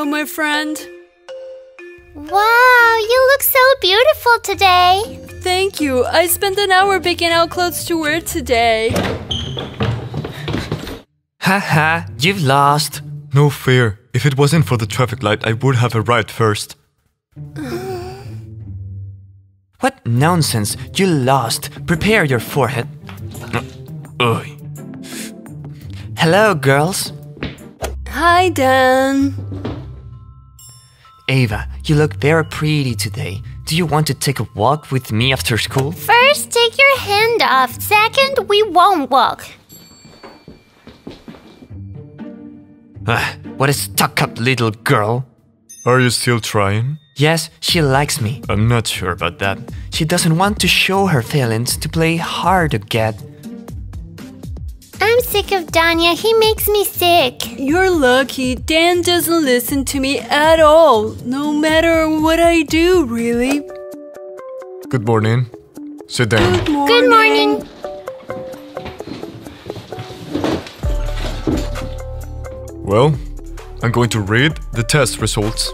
Hello, my friend. Wow, you look so beautiful today. Thank you. I spent an hour picking out clothes to wear today. Haha, you've lost. No fear. If it wasn't for the traffic light, I would have arrived first. What nonsense. You lost. Prepare your forehead. Ugh. Hello, girls. Hi, Dan. Ava, you look very pretty today. Do you want to take a walk with me after school? First, take your hand off. Second, we won't walk. Ugh, what a stuck up little girl. Are you still trying? Yes, she likes me. I'm not sure about that. She doesn't want to show her feelings to play hard to get. I'm sick of Danya. He makes me sick. You're lucky. Dan doesn't listen to me at all. No matter what I do, really. Good morning. Sit down. Good morning. Good morning. Well, I'm going to read the test results.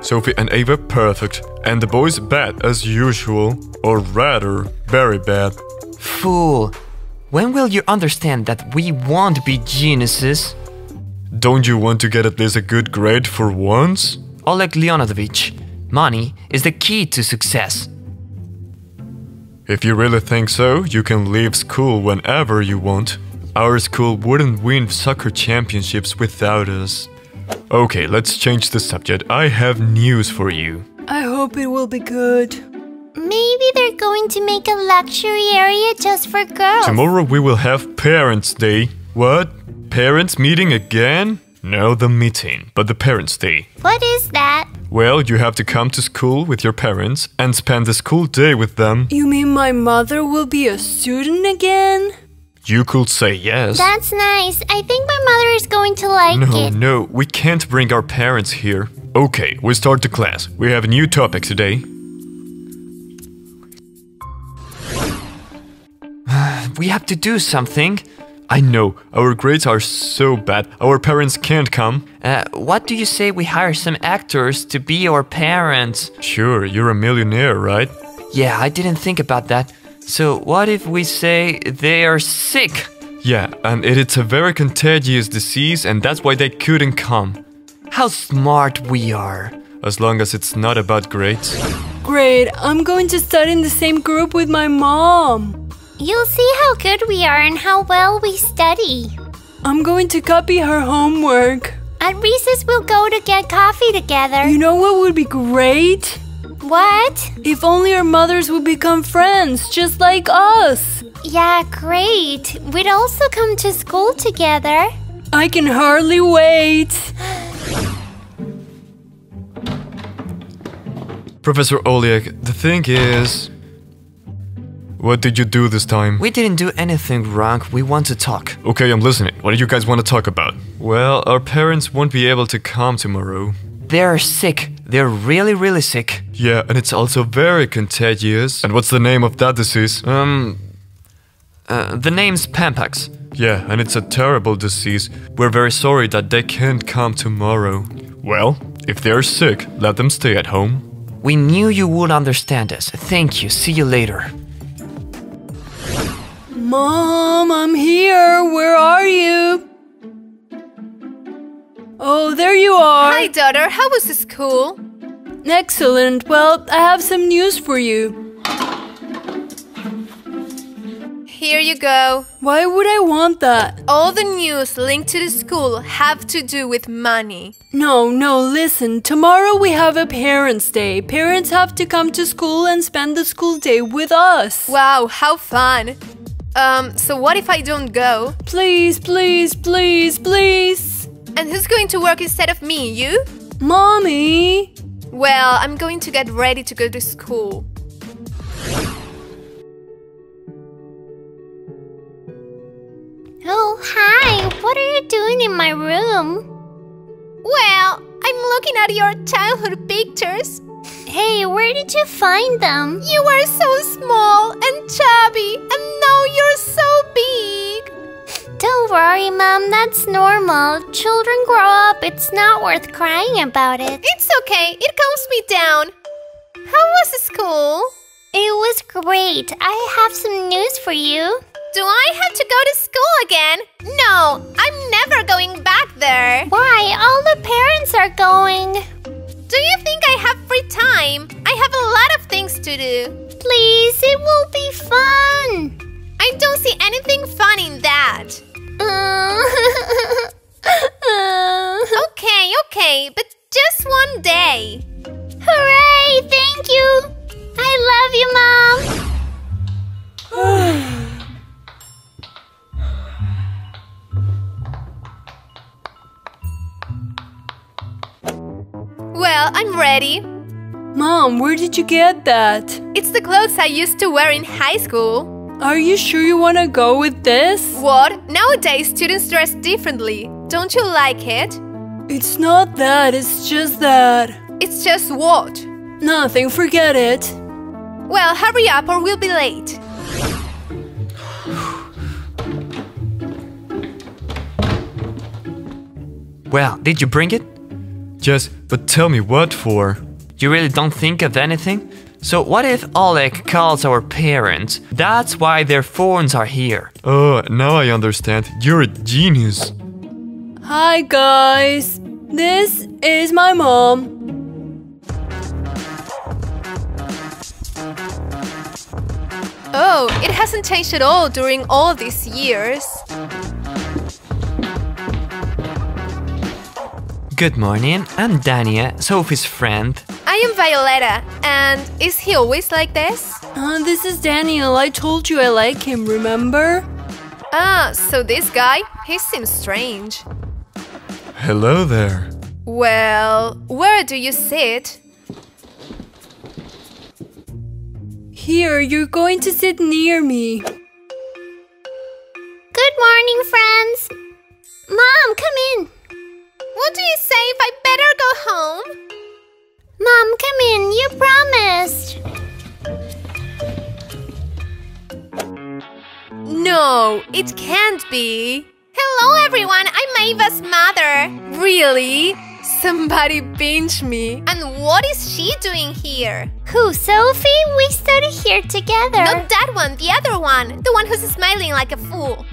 Sophie and Ava perfect, and the boys bad as usual, or rather, very bad. Fool. When will you understand that we won't be geniuses? Don't you want to get at least a good grade for once? Oleg Leonidovich, money is the key to success. If you really think so, you can leave school whenever you want. Our school wouldn't win soccer championships without us. Okay, let's change the subject. I have news for you. I hope it will be good. Maybe they're going to make a luxury area just for girls. Tomorrow we will have Parents' Day. What? Parents meeting again? No, the meeting, but the Parents' Day. What is that? Well, you have to come to school with your parents and spend the school day with them. You mean my mother will be a student again? You could say yes. That's nice. I think my mother is going to like no, it. no, we can't bring our parents here. Okay, we start the class. We have a new topic today. We have to do something. I know, our grades are so bad, our parents can't come. Uh, what do you say we hire some actors to be our parents? Sure, you're a millionaire, right? Yeah, I didn't think about that. So, what if we say they are sick? Yeah, and it is a very contagious disease, and that's why they couldn't come. How smart we are. As long as it's not about grades. Great, I'm going to study in the same group with my mom. You'll see how good we are and how well we study. I'm going to copy her homework. At recess, we'll go to get coffee together. You know what would be great? What? If only our mothers would become friends, just like us. Yeah, great. We'd also come to school together. I can hardly wait. Professor Oleg, the thing is. What did you do this time? We didn't do anything wrong. We want to talk. Okay, I'm listening. What do you guys want to talk about? Well, our parents won't be able to come tomorrow. They're sick. They're really, really sick. Yeah, and it's also very contagious. And what's the name of that disease? Um. Uh, the name's Pampax. Yeah, and it's a terrible disease. We're very sorry that they can't come tomorrow. Well, if they're sick, let them stay at home. We knew you would understand us. Thank you. See you later. Mom, I'm here. Where are you? Oh, there you are. Hi, daughter. How was the school? Excellent. Well, I have some news for you. Here you go. Why would I want that? All the news linked to the school have to do with money. No, no, listen. Tomorrow we have a Parents' Day. Parents have to come to school and spend the school day with us. Wow, how fun. Um, so what if I don't go? Please, please, please, please. And who's going to work instead of me? You? Mommy! Well, I'm going to get ready to go to school. Oh, hi. What are you doing in my room? Well, I'm looking at your childhood pictures. Hey, where did you find them? You are so small and chubby, and now you're so big. Don't worry, Mom. That's normal. Children grow up. It's not worth crying about it. It's okay, it calms me down. How was school? It was great. I have some news for you. Do I have to go to school again? No, I'm never going back there. Why? All the parents are going. Do you think I have free time? I have a lot of things to do. Please, it will be fun. I don't see anything fun in that. Okay, okay, but just one day. Hooray! Thank you. I love you, Mom. Well, ready. Mom, where did you get that? It's the clothes I used to wear in high school. Are you sure you want to go with this? What? Nowadays, students dress differently. Don't you like it? It's not that, it's just that. It's just what? Nothing, forget it. Well, hurry up or we'll be late. Well, did you bring it? Yes, but tell me what for? You really don't think of anything? So what if Oleg calls our parents? That's why their phones are here. Oh, now I understand. You're a genius. Hi, guys. This is my mom. Oh, it hasn't changed at all during all these years. Good morning, I'm Dania, Sophie's friend. I am Violetta, and is he always like this? Uh, this is Daniel. I told you I like him, remember? Ah, so this guy, he seems strange. Hello there. Well, where do you sit? Here, you're going to sit near me. Good morning, friends. Mom, come in. No, it can't be. Hello, everyone. I'm Ava's mother. Really? Somebody pinch me. And what is she doing here? Who, Sophie? We study here together. Not that one, the other one. The one who's smiling like a fool.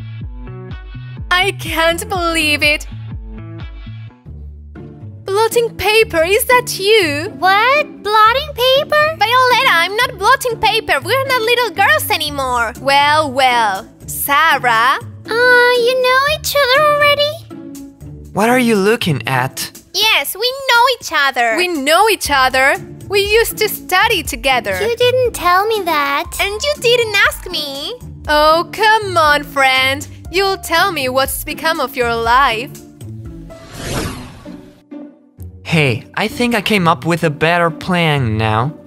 I can't believe it. Blotting paper, is that you? What? Blotting paper? Violetta, I'm not blotting paper. We're not little girls anymore. Well, well. Sarah? Uh, you know each other already? What are you looking at? Yes, we know each other. We know each other. We used to study together. You didn't tell me that. And you didn't ask me. Oh, come on, friend. You'll tell me what's become of your life. Hey, I think I came up with a better plan now.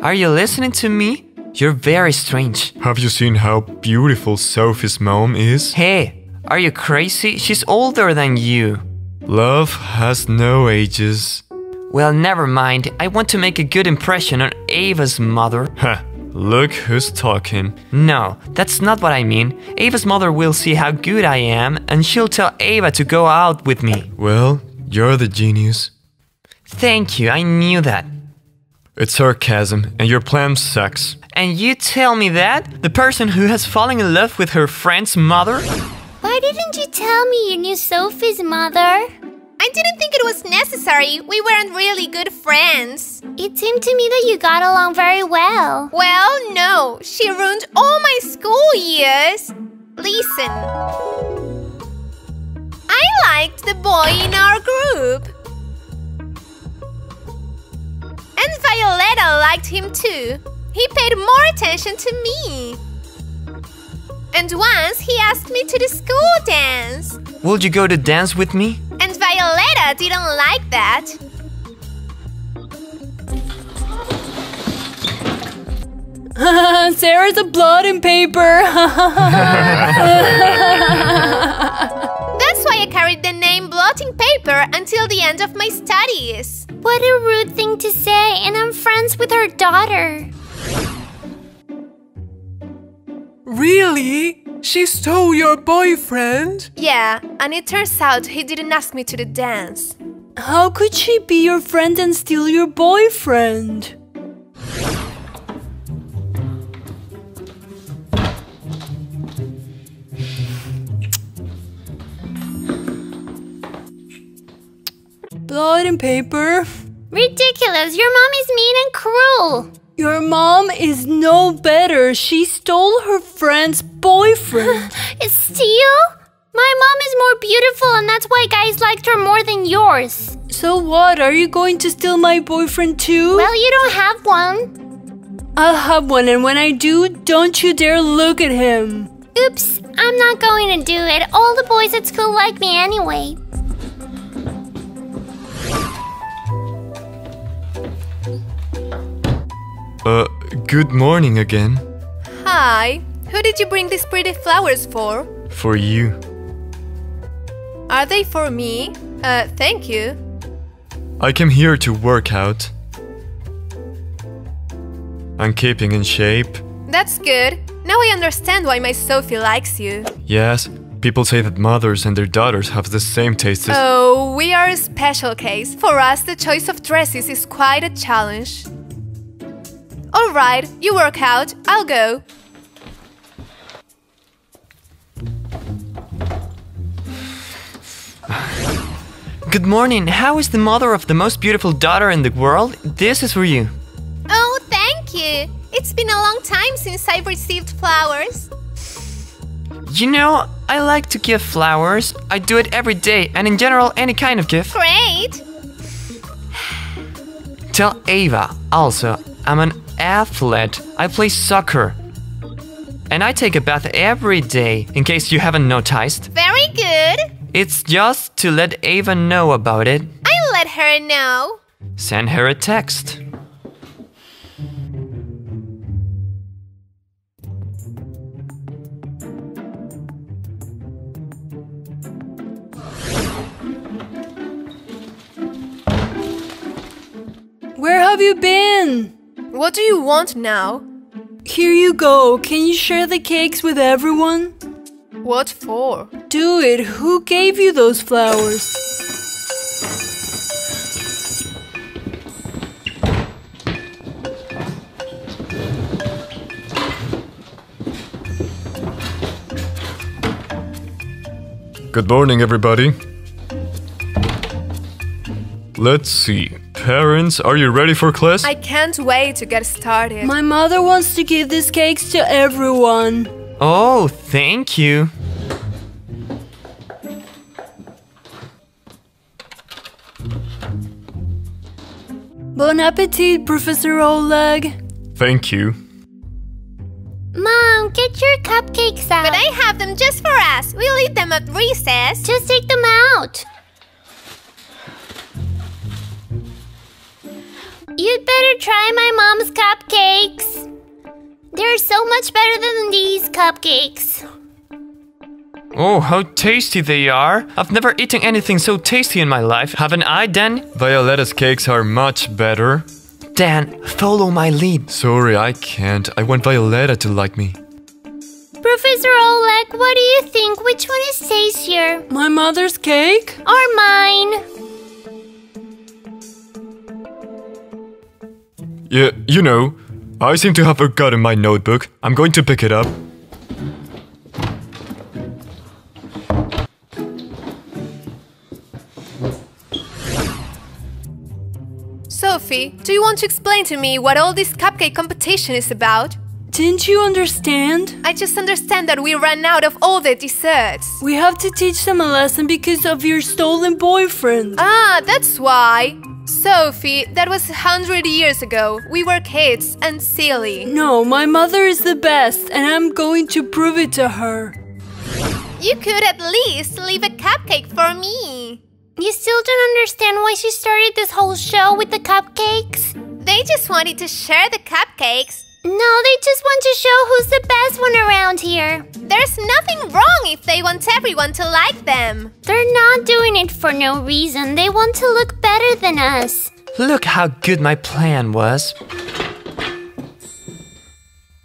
Are you listening to me? You're very strange. Have you seen how beautiful Sophie's mom is? Hey, are you crazy? She's older than you. Love has no ages. Well, never mind. I want to make a good impression on Ava's mother. Ha! Look who's talking. No, that's not what I mean. Ava's mother will see how good I am and she'll tell Ava to go out with me. Well, you're the genius. Thank you, I knew that. It's sarcasm, and your plan sucks. And you tell me that? The person who has fallen in love with her friend's mother? Why didn't you tell me you knew Sophie's mother? I didn't think it was necessary. We weren't really good friends. It seemed to me that you got along very well. Well, no. She ruined all my school years. Listen. I liked the boy in our group. And Violetta liked him too. He paid more attention to me. And once he asked me to the school dance. Would you go to dance with me? And Violetta didn't like that. Sarah's a blotting paper. That's why I carried the name blotting paper until the end of my studies. What a rude thing to say, and I'm friends with her daughter. really? She stole your boyfriend? Yeah, and it turns out he didn't ask me to the dance. How could she be your friend and steal your boyfriend? And paper. Ridiculous. Your mom is mean and cruel. Your mom is no better. She stole her friend's boyfriend. Steal? My mom is more beautiful, and that's why guys liked her more than yours. so what? Are you going to steal my boyfriend too? Well, you don't have one. I'll have one, and when I do, don't you dare look at him. Oops, I'm not going to do it. All the boys at school like me anyway. Uh, good morning again. Hi, who did you bring these pretty flowers for? For you. Are they for me? Uh, thank you. I came here to work out. I'm keeping in shape. That's good. Now I understand why my Sophie likes you. Yes, people say that mothers and their daughters have the same tastes. Oh, we are a special case. For us, the choice of dresses is quite a challenge. Alright, you work out, I'll go. Good morning. How is the mother of the most beautiful daughter in the world? This is for you. Oh, thank you. It's been a long time since I've received flowers. You know, I like to give flowers. I do it every day, and in general, any kind of gift. Great. Tell Ava also, I'm an athlete. I play soccer. And I take a bath every day, in case you haven't noticed. Very good. It's just to let Ava know about it. I'll let her know. Send her a text. Where have you been? What do you want now? Here you go. Can you share the cakes with everyone? What for? Do it. Who gave you those flowers? Good morning, everybody. Let's see. Parents, are you ready for class? I can't wait to get started. My mother wants to give these cakes to everyone. Oh, thank you. Bon appetit, Professor Oleg. Thank you. Mom, get your cupcakes out. but I have them just for us. We'll eat them at recess. Just take them out. You'd better try my mom's cupcakes. They're so much better than these cupcakes. Oh, how tasty they are. I've never eaten anything so tasty in my life, haven't I, Dan? Violetta's cakes are much better. Dan, follow my lead. Sorry, I can't. I want Violetta to like me. Professor Oleg, what do you think? Which one is tastier? My mother's cake? Or mine? Yeah, you know, I seem to have forgotten my notebook. I'm going to pick it up. Sophie, do you want to explain to me what all this cupcake competition is about? Didn't you understand? I just understand that we ran out of all the desserts. We have to teach them a lesson because of your stolen boyfriend. Ah, that's why. Sophie, that was a hundred years ago. We were kids and silly. No, my mother is the best, and I'm going to prove it to her. You could at least leave a cupcake for me. You still don't understand why she started this whole show with the cupcakes? They just wanted to share the cupcakes. No, they just want to show who's the best one around here. There's nothing wrong if they want everyone to like them. They're not doing it for no reason. They want to look better than us. Look how good my plan was.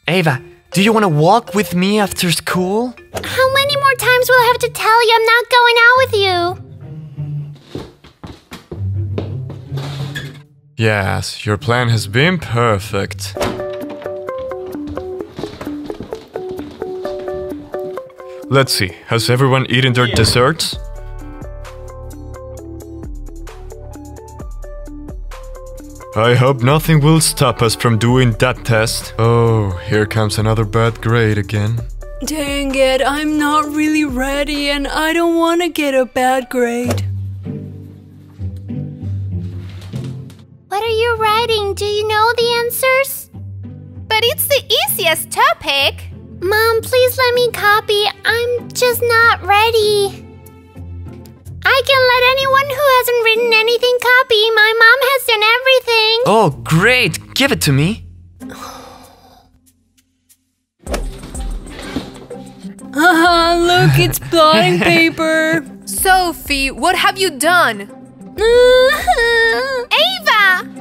Ava, Do you want to walk with me after school? How many more times will I have to tell you I'm not going out with you? Yes, your plan has been perfect. Let's see, has everyone eaten their desserts? I hope nothing will stop us from doing that test. Oh, here comes another bad grade again. Dang it, I'm not really ready and I don't want to get a bad grade. What are you writing? Do you know the answers? But it's the easiest topic. Mom, please let me copy. I'm just not ready. I can let anyone who hasn't written anything copy. My mom has done everything. Oh, great! Give it to me. Haha, look, it's blotting paper. Sophie, what have you done? Ava! Ava,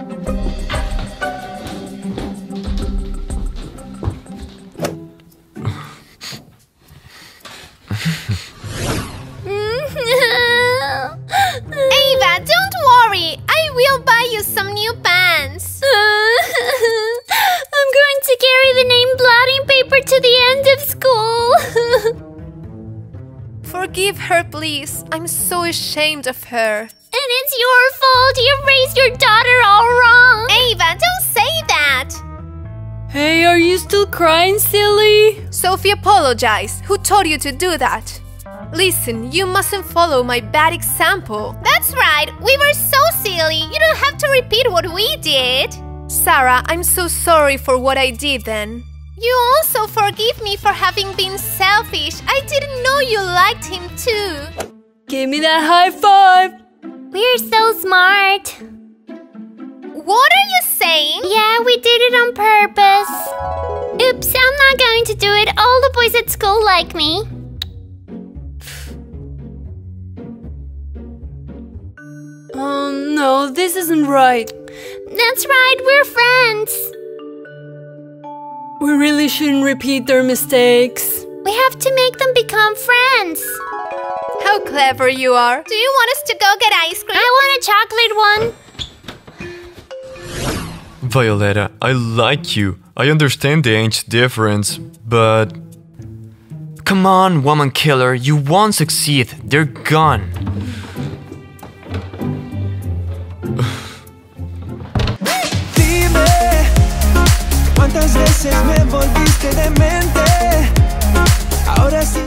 her, please. I'm so ashamed of her. and it's your fault. You raised your daughter all wrong. Ava, don't say that. Hey, are you still crying, silly? Sophie, apologize. Who told you to do that? Listen, you mustn't follow my bad example. That's right. We were so silly. You don't have to repeat what we did. Sarah, I'm so sorry for what I did then. You also forgive me for having been selfish. I didn't know you liked him too. Give me that high five. We're so smart. What are you saying? Yeah, we did it on purpose. Oops, I'm not going to do it. All the boys at school like me. Um, no, this isn't right. That's right, we're friends. We really shouldn't repeat their mistakes. We have to make them become friends. How clever you are. Do you want us to go get ice cream? I want a chocolate one. Violetta, I like you. I understand the age difference, but Come on, woman killer, you won't succeed. They're gone. Cuántas veces me volviste demente. Ahora sí.